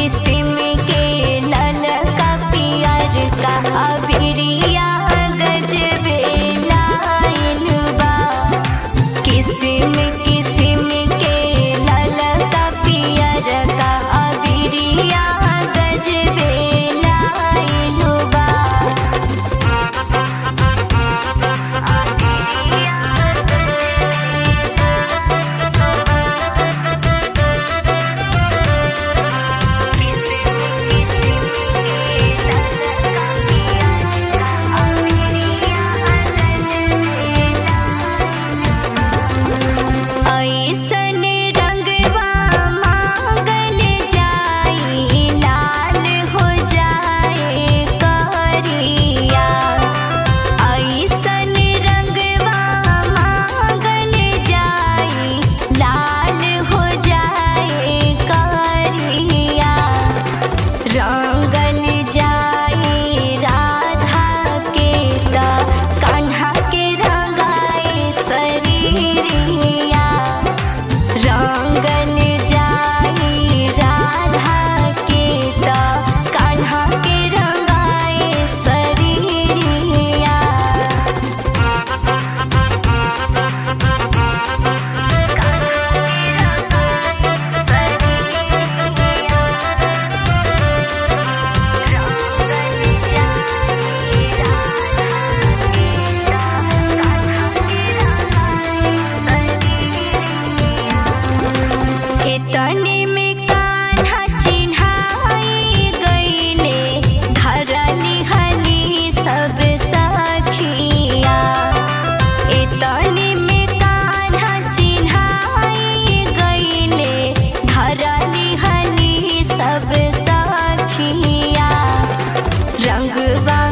किसी goodbye